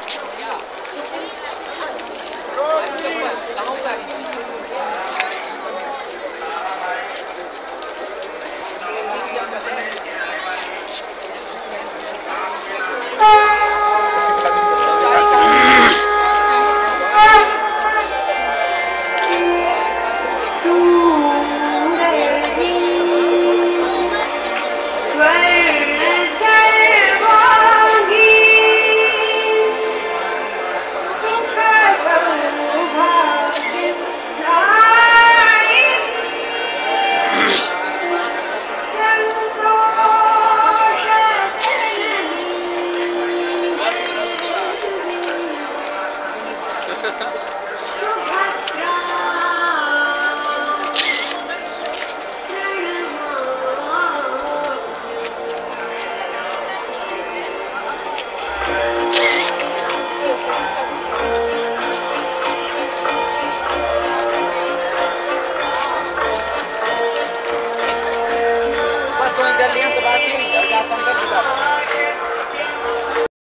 Let's go. Passou ainda lento, batido, já são candidatos.